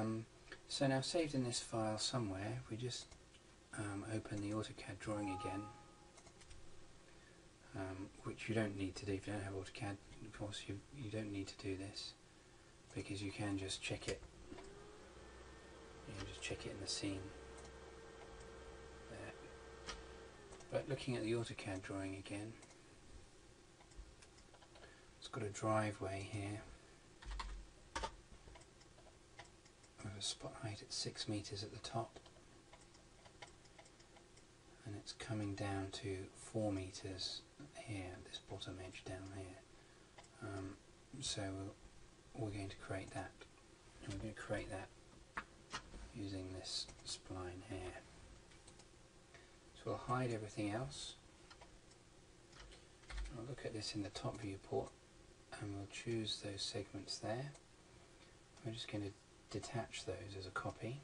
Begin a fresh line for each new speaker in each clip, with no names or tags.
Um, so now saved in this file somewhere, we just um, open the AutoCAD drawing again, um, which you don't need to do if you don't have AutoCAD, of course you, you don't need to do this, because you can just check it, you can just check it in the scene. There. But looking at the AutoCAD drawing again, it's got a driveway here a spot height at 6 metres at the top and it's coming down to 4 metres here, this bottom edge down here. Um, so we're, we're going to create that and we're going to create that using this spline here. So we'll hide everything else. I'll look at this in the top viewport and we'll choose those segments there. We're just going to detach those as a copy.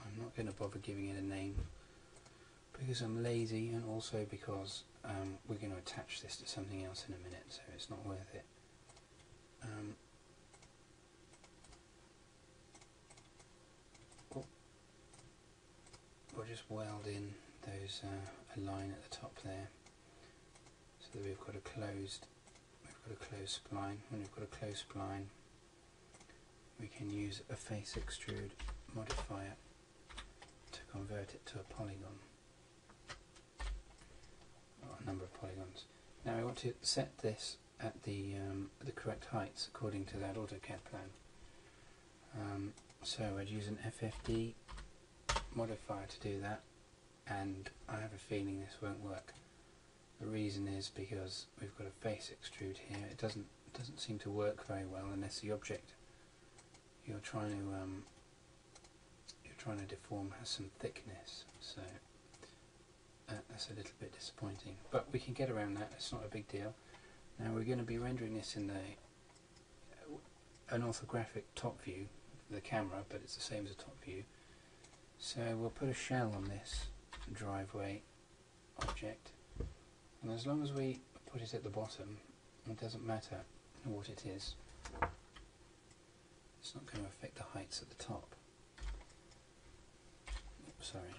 I'm not going to bother giving it a name because I'm lazy and also because um, we're going to attach this to something else in a minute so it's not worth it. Um, we'll just weld in those uh, a line at the top there so that we've got a closed got a closed spline when we've got a closed spline we can use a face extrude modifier to convert it to a polygon. Or a number of polygons. Now we want to set this at the um, the correct heights according to that AutoCAD plan. Um, so I'd use an FFD modifier to do that and I have a feeling this won't work. The reason is because we've got a face extrude here. It doesn't doesn't seem to work very well unless the object you're trying to um, you're trying to deform has some thickness. So uh, that's a little bit disappointing. But we can get around that. It's not a big deal. Now we're going to be rendering this in the an orthographic top view, the camera, but it's the same as a top view. So we'll put a shell on this driveway object and as long as we put it at the bottom it doesn't matter what it is. It's not going to affect the heights at the top. Oops, sorry.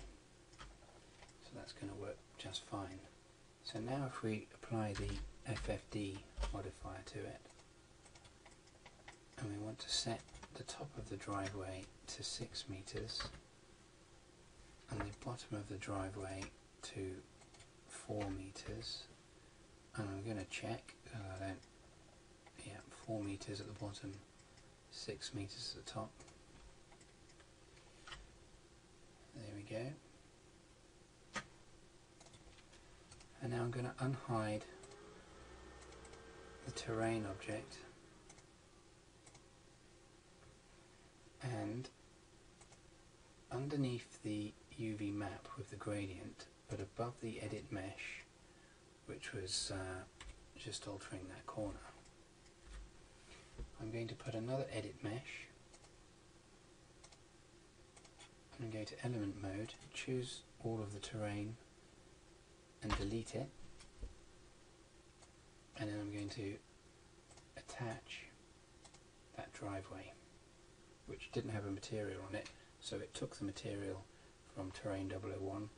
So that's going to work just fine. So now if we apply the FFD modifier to it and we want to set the top of the driveway to 6 meters and the bottom of the driveway to 4 meters. And I'm going to check uh, yeah 4 meters at the bottom 6 meters at the top. There we go. And now I'm going to unhide the terrain object. And underneath the UV map with the gradient but above the edit mesh which was uh, just altering that corner I'm going to put another edit mesh. I'm going to element mode choose all of the terrain and delete it. And then I'm going to attach that driveway which didn't have a material on it so it took the material from Terrain 001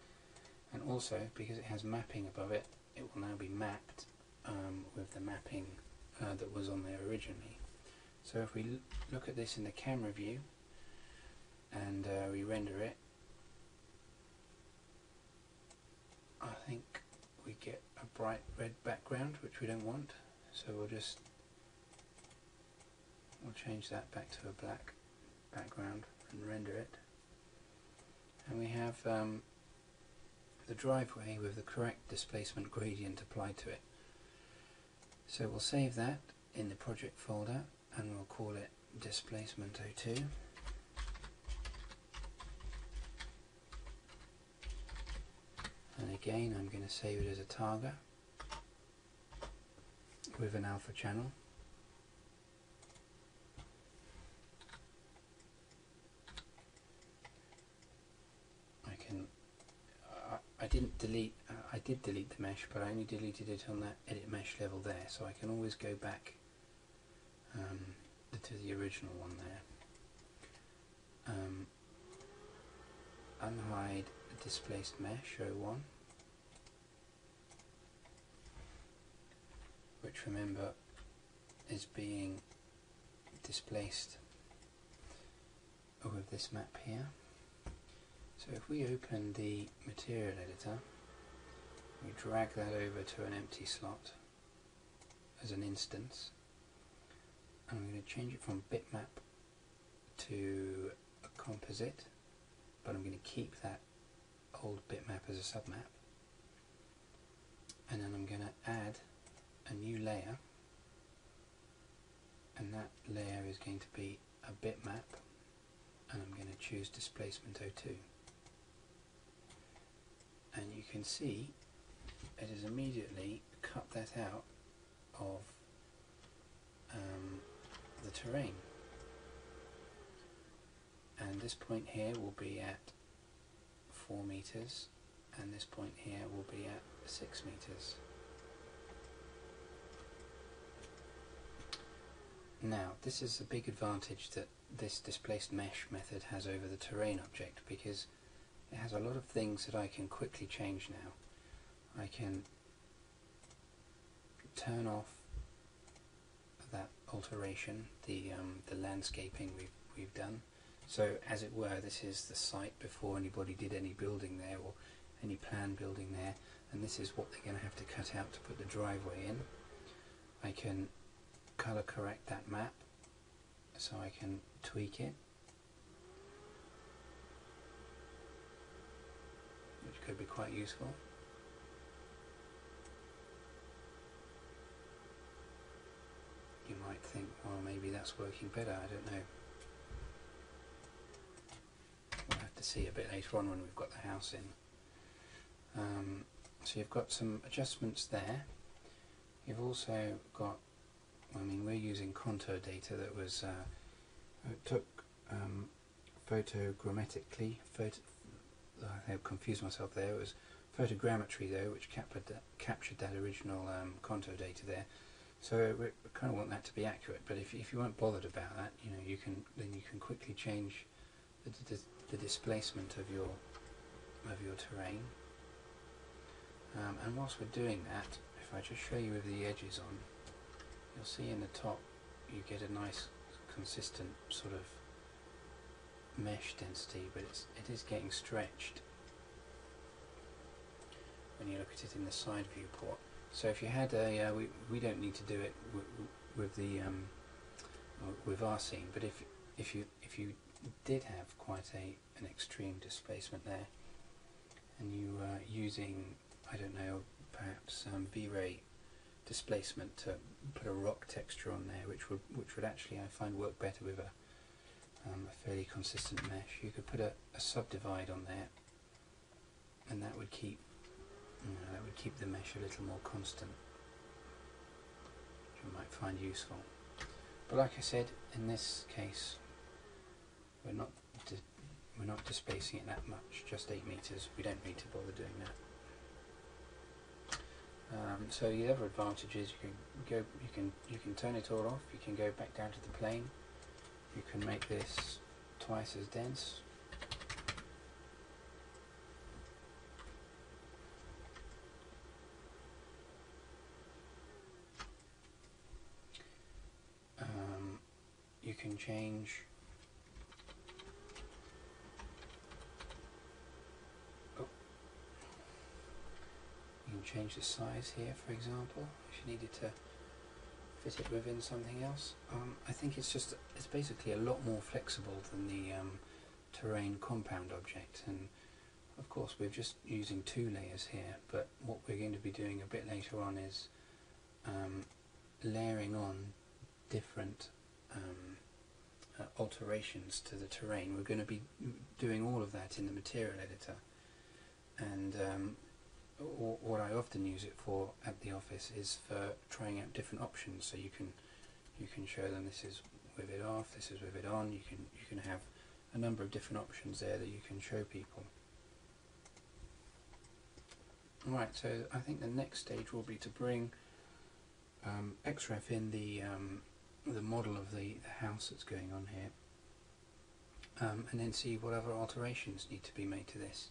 and also because it has mapping above it it will now be mapped um, with the mapping uh, that was on there originally. So if we look at this in the camera view and uh, we render it I think we get a bright red background which we don't want. So we'll just we'll change that back to a black background and render it. And we have um, the driveway with the correct displacement gradient applied to it. So we'll save that in the project folder and we'll call it displacement 02. And again I'm going to save it as a targa with an alpha channel. Didn't delete, uh, I did delete the mesh, but I only deleted it on that edit mesh level there, so I can always go back um, to the original one there. Um, unhide displaced mesh 01 which remember is being displaced with this map here. So if we open the material editor, we drag that over to an empty slot as an instance, and I'm going to change it from bitmap to a composite, but I'm going to keep that old bitmap as a submap, and then I'm going to add a new layer and that layer is going to be a bitmap and I'm going to choose displacement 02 and you can see it has immediately cut that out of um, the terrain. And this point here will be at 4 meters and this point here will be at 6 meters. Now, this is a big advantage that this displaced mesh method has over the terrain object because it has a lot of things that I can quickly change now. I can turn off that alteration, the um, the landscaping we've we've done. So as it were, this is the site before anybody did any building there or any planned building there, and this is what they're going to have to cut out to put the driveway in. I can color correct that map so I can tweak it which could be quite useful. You might think well maybe that's working better I don't know. We'll have to see a bit later on when we've got the house in. Um, so you've got some adjustments there. You've also got I mean, we're using contour data that was uh, took um, photogrammetrically. Photo, I confused myself there. It was photogrammetry though, which captured that, captured that original um, contour data there. So we kind of want that to be accurate. But if if you weren't bothered about that, you know, you can then you can quickly change the, the, the displacement of your of your terrain. Um, and whilst we're doing that, if I just show you with the edges on, you'll see in the top you get a nice consistent sort of mesh density but it's, it is getting stretched when you look at it in the side viewport. So if you had a, uh, we, we don't need to do it with the um, with our scene, but if if you if you did have quite a an extreme displacement there, and you were using I don't know perhaps um, V-Ray displacement to put a rock texture on there, which would which would actually I find work better with a, um, a fairly consistent mesh. You could put a, a subdivide on there, and that would keep you know, that would keep the mesh a little more constant, which you might find useful. But like I said, in this case, we're not we're not displacing it that much, just 8 meters. We don't need to bother doing that. Um, so the other advantage is you can go, you can you can turn it all off. You can go back down to the plane. You can make this twice as dense. Um, you can change change the size here for example if you needed to fit it within something else. Um, I think it's just it's basically a lot more flexible than the um, terrain compound object and of course we're just using two layers here but what we're going to be doing a bit later on is um, layering on different um, uh, alterations to the terrain. We're going to be doing all of that in the material editor and um, what I often use it for at the office is for trying out different options. So you can you can show them this is with it off, this is with it on. You can you can have a number of different options there that you can show people. Right, so I think the next stage will be to bring um, XREF in the um, the model of the, the house that's going on here, um, and then see what other alterations need to be made to this.